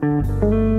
Música